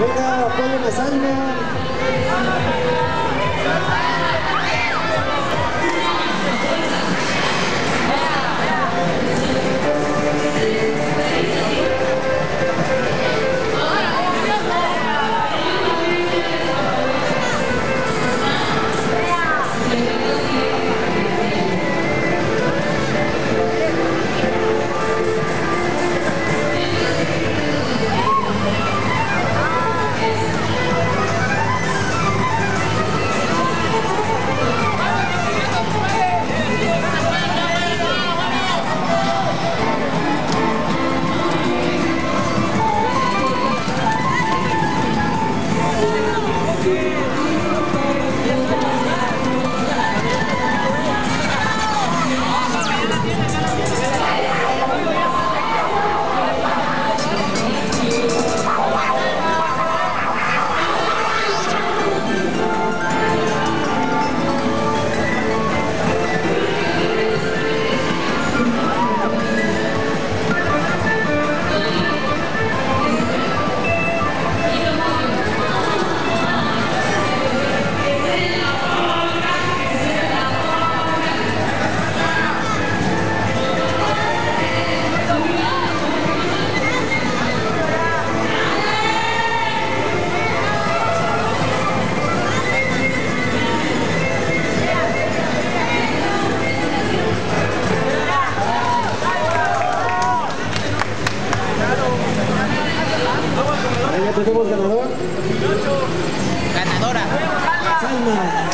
Venga, apóyenme, salgan. Tenemos ganador. Ganadora.